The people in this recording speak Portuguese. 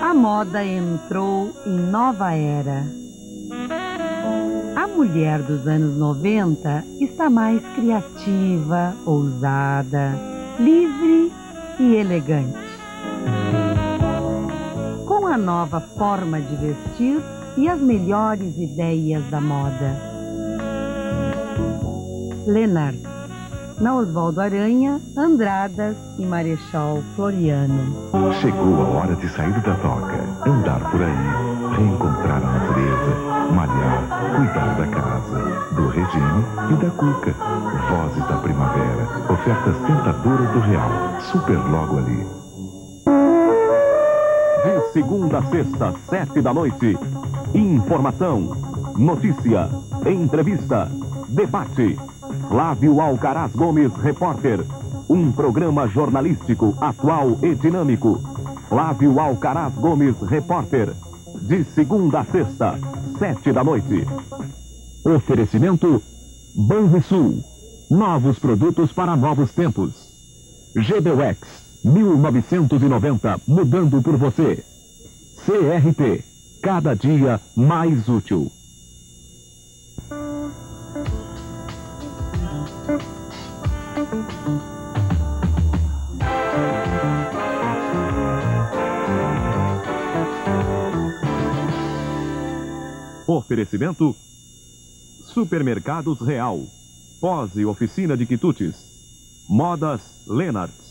A moda entrou em nova era. A mulher dos anos 90 está mais criativa, ousada, livre e elegante. Com a nova forma de vestir e as melhores ideias da moda. Leonard, na Oswaldo Aranha, Andradas e Marechal Floriano. Chegou a hora de sair da toca, andar por aí, reencontrar a natureza, malhar, cuidar da casa, do regime e da cuca. Vozes da primavera, ofertas tentadoras do real, super logo ali. De segunda a sexta, sete da noite. Informação, notícia, entrevista, debate. Flávio Alcaraz Gomes, repórter. Um programa jornalístico atual e dinâmico. Flávio Alcaraz Gomes, repórter. De segunda a sexta, sete da noite. Oferecimento Banrisul. Novos produtos para novos tempos. GBUX 1990, mudando por você. CRT, cada dia mais útil. Oferecimento Supermercados Real Pós e Oficina de Quitutes Modas Lenart